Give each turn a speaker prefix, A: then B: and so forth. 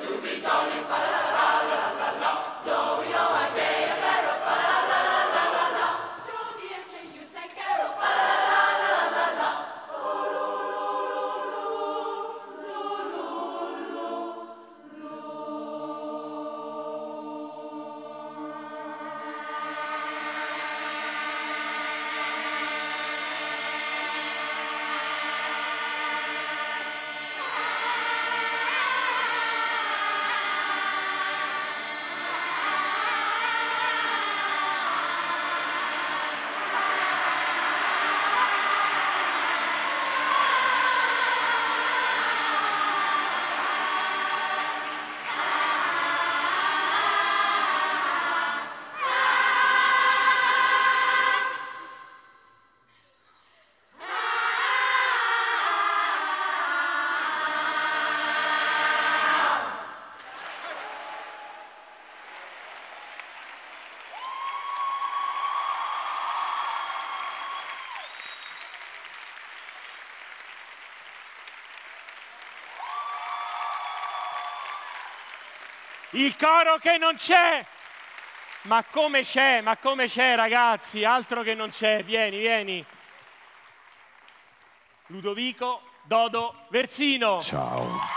A: to be jolly fella. Il coro che non c'è. Ma come c'è? Ma come c'è, ragazzi? Altro che non c'è. Vieni, vieni. Ludovico, Dodo, Versino.
B: Ciao.